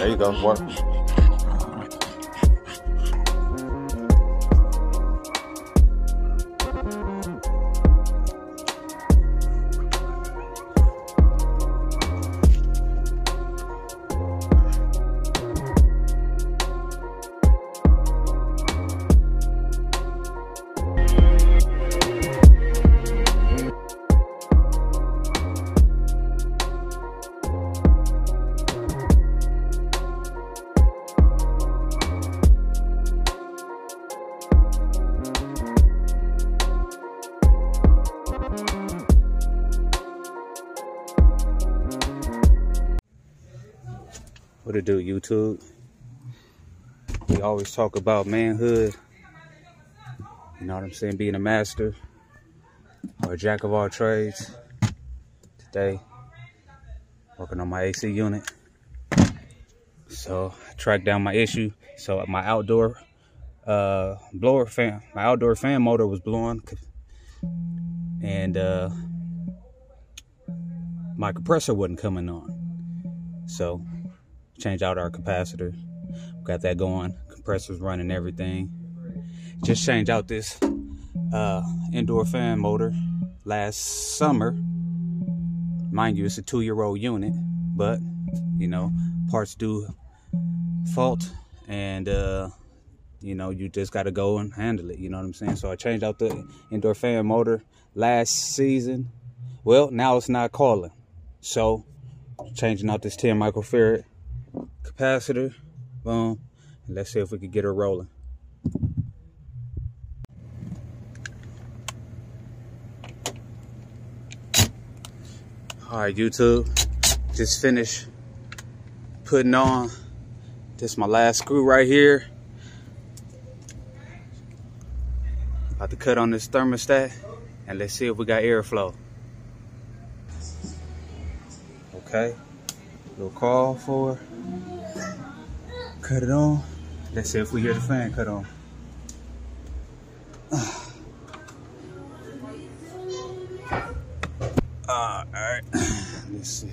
There you go. Work. What it do, YouTube? We always talk about manhood. You know what I'm saying? Being a master or a jack of all trades. Today, working on my AC unit. So I tracked down my issue. So my outdoor uh, blower fan, my outdoor fan motor was blowing, and uh, my compressor wasn't coming on. So change out our capacitor. Got that going. Compressors running everything. Just change out this uh, indoor fan motor last summer. Mind you, it's a two-year-old unit, but you know parts do fault, and uh, you know you just got to go and handle it. You know what I'm saying? So I changed out the indoor fan motor last season. Well, now it's not calling, so changing out this 10 microfarad capacitor. Boom. And let's see if we can get her rolling. All right, YouTube. Just finished putting on. This my last screw right here. About to cut on this thermostat. And let's see if we got airflow. Okay. Little call for cut it on. Let's see if we hear the fan cut on. Uh, all right, let's see.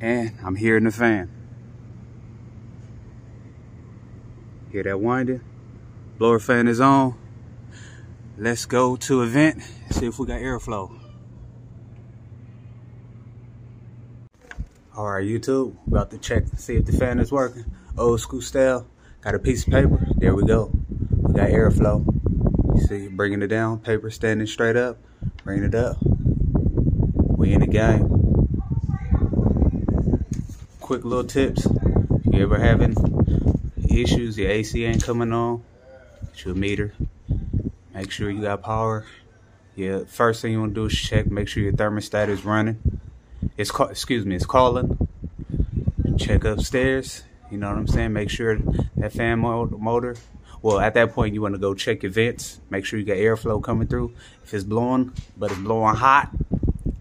And I'm hearing the fan. Hear that winding? Blower fan is on. Let's go to event, see if we got airflow. All right, YouTube, about to check, see if the fan is working. Old school style, got a piece of paper. There we go. We got airflow. You see, bringing it down, paper standing straight up, bringing it up. We in the game. Quick little tips. If you ever having issues, your AC ain't coming on, get your meter. Make sure you got power. Yeah, first thing you want to do is check, make sure your thermostat is running. It's called, excuse me, it's calling. Check upstairs. You know what I'm saying? Make sure that fan motor. Well, at that point, you want to go check your vents. Make sure you got airflow coming through. If it's blowing, but it's blowing hot,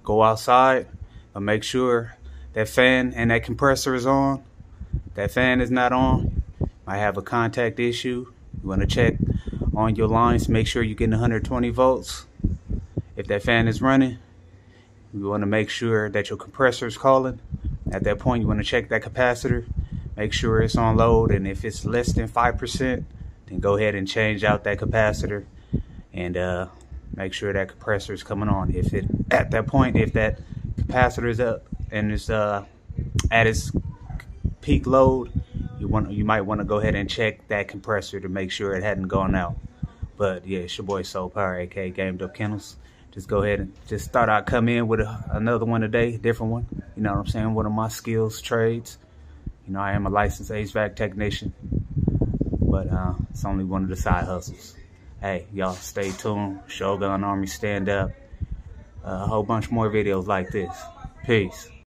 go outside. But make sure that fan and that compressor is on. That fan is not on. Might have a contact issue. You want to check on your lines. Make sure you're getting 120 volts. If that fan is running, you want to make sure that your compressor is calling. At that point, you want to check that capacitor, make sure it's on load, and if it's less than 5%, then go ahead and change out that capacitor and uh, make sure that compressor is coming on. If it at that point, if that capacitor is up and it's uh, at its peak load, you want you might want to go ahead and check that compressor to make sure it hadn't gone out. But yeah, it's your boy Soul Power, aka Game'd up Kennelz just go ahead and just thought I'd come in with a, another one today, different one. You know what I'm saying? One of my skills, trades. You know, I am a licensed HVAC technician, but uh, it's only one of the side hustles. Hey, y'all stay tuned. Shogun Army stand up. Uh, a whole bunch more videos like this. Peace.